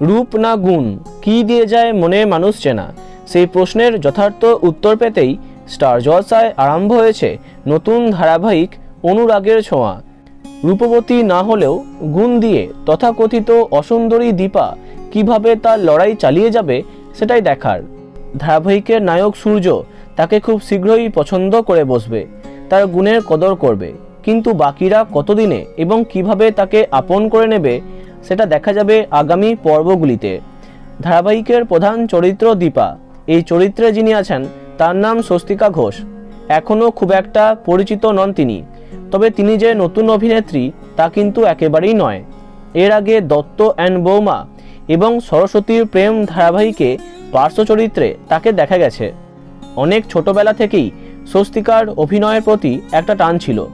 রূপ না গুণ, কি দিয়ে যায় মনে মানুষ চেনা? সেই প্রশ্নের যথার্থ উত্তর পেতেই স্টার জলসায় আরম্ভ হয়েছে নতুন ধারাবাহিক অনুরাগের ছোঁয়া। রূপবতী না হলেও গুণ দিয়ে তথাকথিত অসুন্দরী দীপা কীভাবে তার লড়াই চালিয়ে যাবে সেটাই দেখার। ধারাবাহিকের নায়ক সূর্য তাকে খুব শীঘ্রই পছন্দ করে বসবে, তার গুণের কদর করবে। কিন্তু বাকিরা কতদিনে এবং কীভাবে তাকে আপন করে নেবে সেটা দেখা যাবে আগামী পর্বগুলিতে। ধারাবাহিকের প্রধান চরিত্র দীপা। এই চরিত্রে যিনি আছেন, তার নাম স্বস্তিকা ঘোষ। এখনও খুব একটা পরিচিত নন তিনি। তবে তিনি যে নতুন অভিনেত্রী, তা কিন্তু একেবারেই নয়। এর আগে দত্ত অ্যান্ড বৌমা এবং সরস্বতীর প্রেম ধারাবাহিকে পার্শ্ব চরিত্রে তাকে দেখা গেছে। অনেক ছোটবেলা থেকেই স্বস্তিকার অভিনয়ের প্রতি একটা টান ছিল।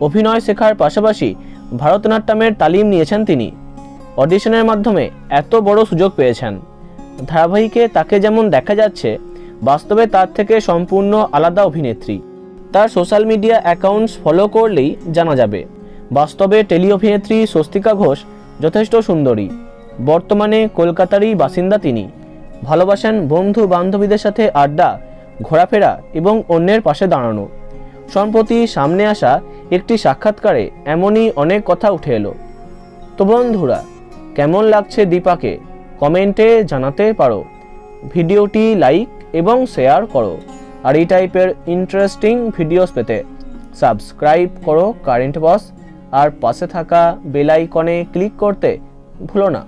অভিনয় শেখার পাশাপাশি ভারতনাট্যমের তালিম নিয়েছেন তিনি। অডিশনের মাধ্যমে এত বড় সুযোগ পেয়েছেন। ধারাবাহিকে তাকে যেমন দেখা যাচ্ছে, বাস্তবে তার থেকে সম্পূর্ণ আলাদা অভিনেত্রী। তার সোশ্যাল মিডিয়া অ্যাকাউন্টস ফলো করলেই জানা যাবে, বাস্তবে টেলি অভিনেত্রী স্বস্তিকা ঘোষ যথেষ্ট সুন্দরী। বর্তমানে কলকাতারই বাসিন্দা তিনি। ভালোবাসেন বন্ধু বান্ধবীদের সাথে আড্ডা, ঘোরাফেরা এবং অন্যের পাশে দাঁড়ানো। সম্প্রতি সামনে আসা একটি সাক্ষাৎকারে এমনই অনেক কথা উঠে এলো। তো বন্ধুরা কেমন লাগছে দীপাকে? কমেন্টে জানাতে পারো। ভিডিওটি লাইক এবং শেয়ার করো। আর এই টাইপের ইন্টারেস্টিং ভিডিওস পেতে সাবস্ক্রাইব করো কারেন্ট বস। আর পাশে থাকা বেল আইকনে ক্লিক করতে ভুলো না।